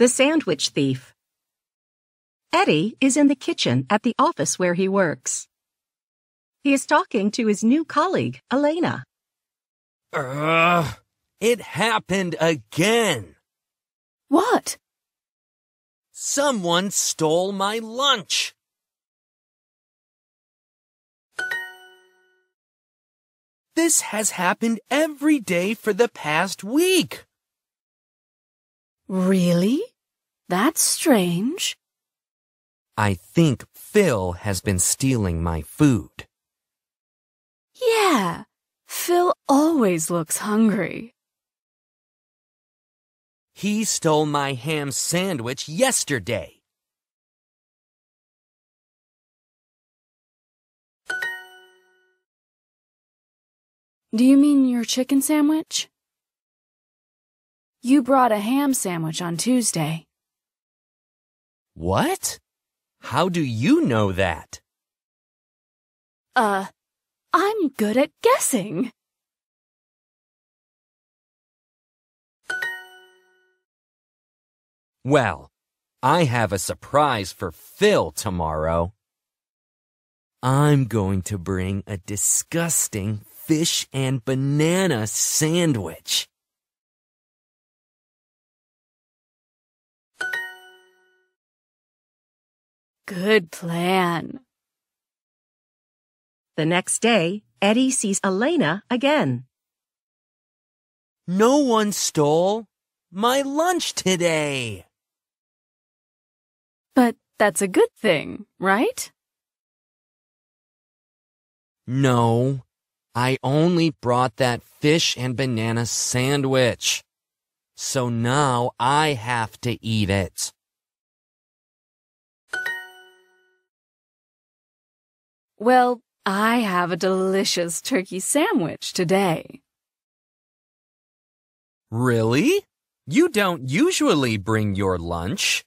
The Sandwich Thief. Eddie is in the kitchen at the office where he works. He is talking to his new colleague, Elena. Ugh, it happened again. What? Someone stole my lunch. This has happened every day for the past week. Really? That's strange. I think Phil has been stealing my food. Yeah, Phil always looks hungry. He stole my ham sandwich yesterday. Do you mean your chicken sandwich? You brought a ham sandwich on Tuesday. What? How do you know that? Uh, I'm good at guessing. Well, I have a surprise for Phil tomorrow. I'm going to bring a disgusting fish and banana sandwich. Good plan. The next day, Eddie sees Elena again. No one stole my lunch today. But that's a good thing, right? No, I only brought that fish and banana sandwich. So now I have to eat it. Well, I have a delicious turkey sandwich today. Really? You don't usually bring your lunch.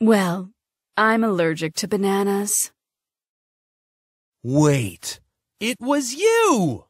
Well, I'm allergic to bananas. Wait, it was you!